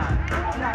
là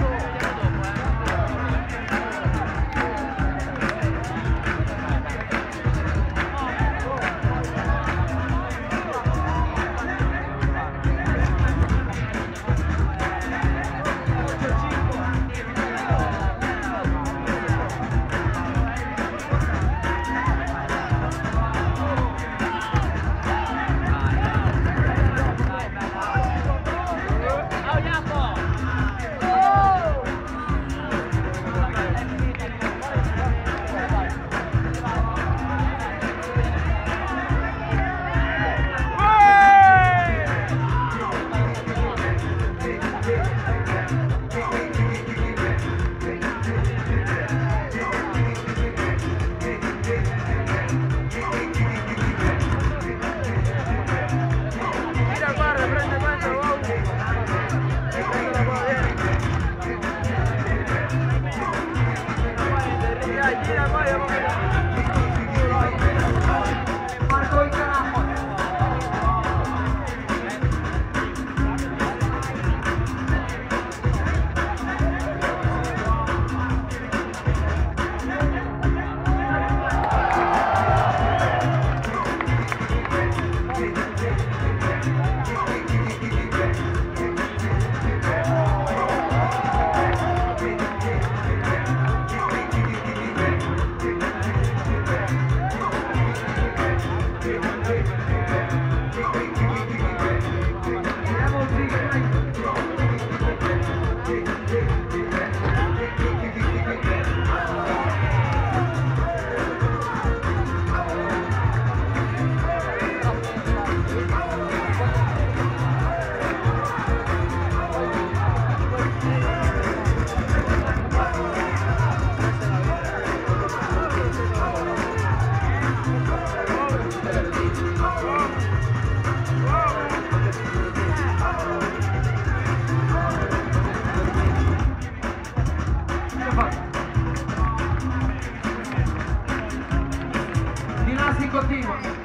Contigo.